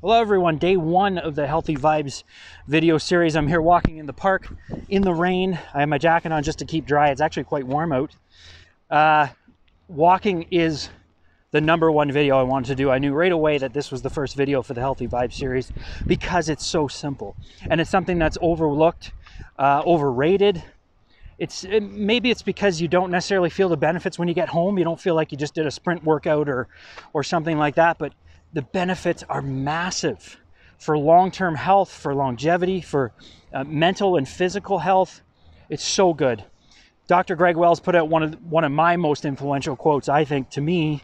Hello everyone, day one of the Healthy Vibes video series. I'm here walking in the park in the rain. I have my jacket on just to keep dry. It's actually quite warm out. Uh, walking is the number one video I wanted to do. I knew right away that this was the first video for the Healthy Vibes series because it's so simple. And it's something that's overlooked, uh, overrated. It's it, maybe it's because you don't necessarily feel the benefits when you get home. You don't feel like you just did a sprint workout or or something like that, but the benefits are massive for long term health, for longevity, for uh, mental and physical health. It's so good. Dr. Greg Wells put out one of, one of my most influential quotes, I think, to me,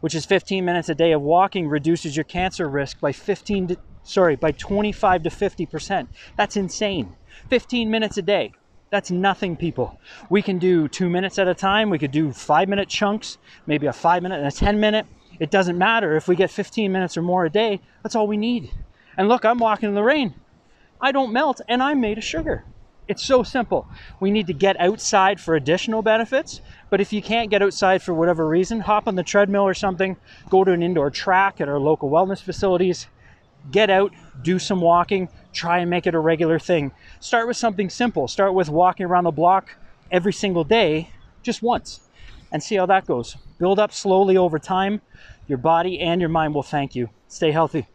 which is 15 minutes a day of walking reduces your cancer risk by 15 to, sorry, by 25 to 50%. That's insane. 15 minutes a day. That's nothing, people. We can do two minutes at a time. We could do five minute chunks, maybe a five minute and a 10 minute. It doesn't matter if we get 15 minutes or more a day, that's all we need. And look, I'm walking in the rain. I don't melt and I'm made of sugar. It's so simple. We need to get outside for additional benefits, but if you can't get outside for whatever reason, hop on the treadmill or something, go to an indoor track at our local wellness facilities, get out, do some walking, try and make it a regular thing. Start with something simple. Start with walking around the block every single day, just once and see how that goes. Build up slowly over time. Your body and your mind will thank you. Stay healthy.